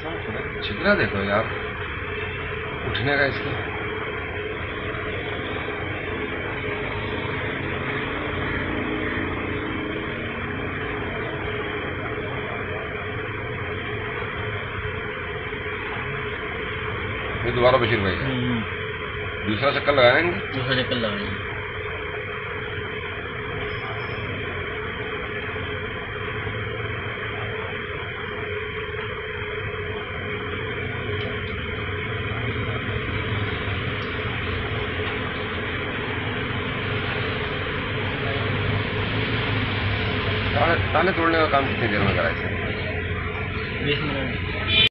छिद्रा देखो यार उठने का इसका दोबारा बशीर भाई हम्म, दूसरा चक्कर लगाएँगे? दूसरा चक्कर लगाएँगे। ताले तोड़ने का काम कितनी देर में कराए बीस मिनट।